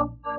Oh.